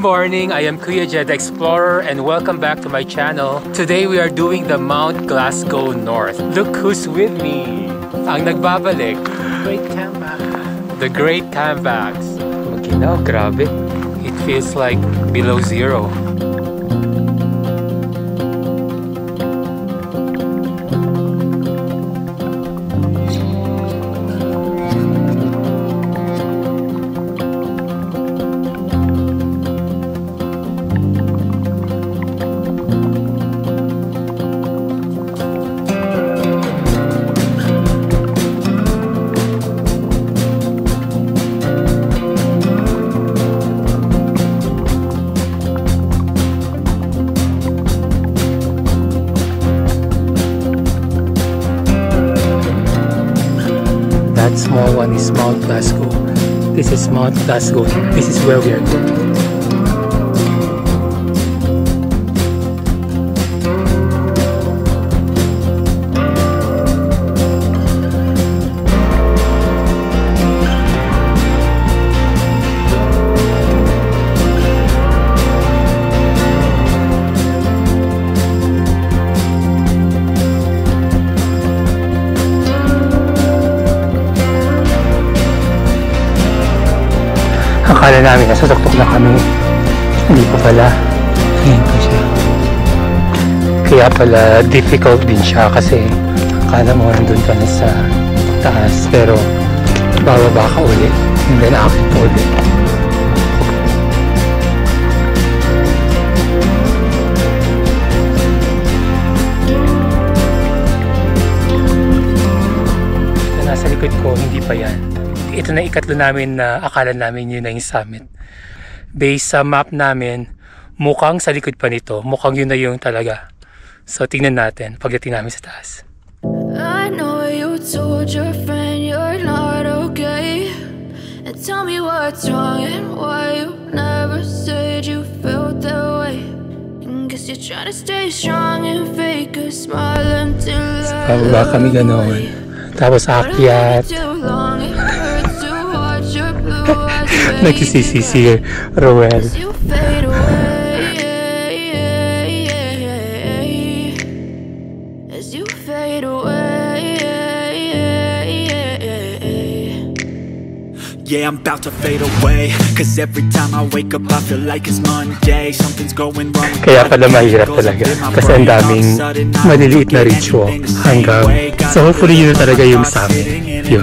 morning, I am Kuya Jed Explorer and welcome back to my channel. Today we are doing the Mount Glasgow North. Look who's with me! Ang nagbabalik. Great comeback. The Great Cambacks. Maginaw, grabe. It feels like below zero. That small one is Mount Glasgow. This is Mount Glasgow. This is where we are going. Akala namin nasa tuktok na kami. Hindi pa pala. Ayan pa siya. Kaya pala difficult din siya kasi akala mo nandun ka na sa taas pero bababa ka ulit. And then akit pa ulit. Ito na ikatlo namin na akala namin yun na yung summit. Based sa map namin, mukhang sa likod pa nito, mukhang yun na yung talaga. So tingnan natin pagdating namin sa taas. I know you told your friend you're not okay. And tell me what's wrong and why you never said you felt that way. And guess you're trying to stay strong and fake a smile until I Pababa love kami ganon. you. Tapos akyat. Nagsisisi si Roel. Yeah, I'm about to fade away Cause every time I wake up I feel like it's Monday. Something's going wrong. Kaya pala mahirap talaga Kasi ang daming maliliit na ritual Hanggang So hopefully yun talaga yung sa amin. Yun.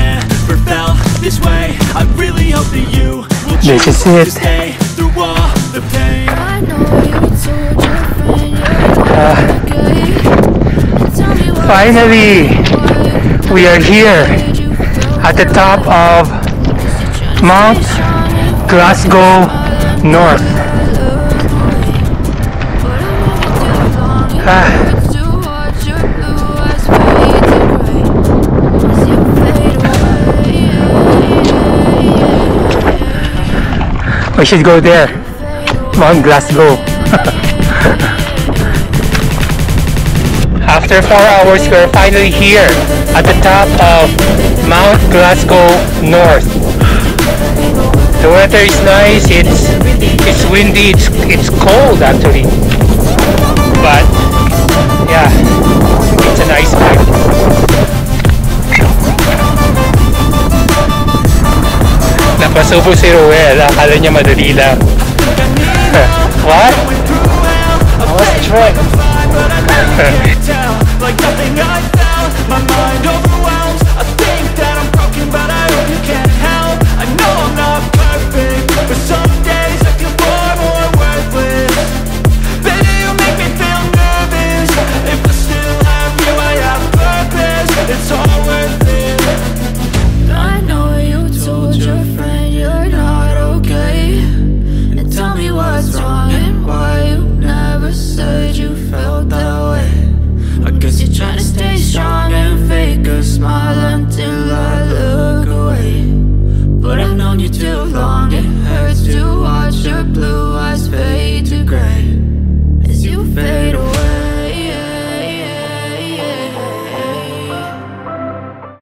This way I really hope that you will This choose is to it. stay through all the pain I know you told your friend you're not okay. And tell me what's Finally, we are here why you felt at the top of Mount Glasgow North. Ah. We should go there. Mount Glasgow. After four hours, we're finally here at the top of Mount Glasgow North. The weather is nice. It's it's windy. It's it's cold actually, but yeah, it's a nice vibe. Napasubo si Ruel. Akala niya madali lang. What? I was long It hurts to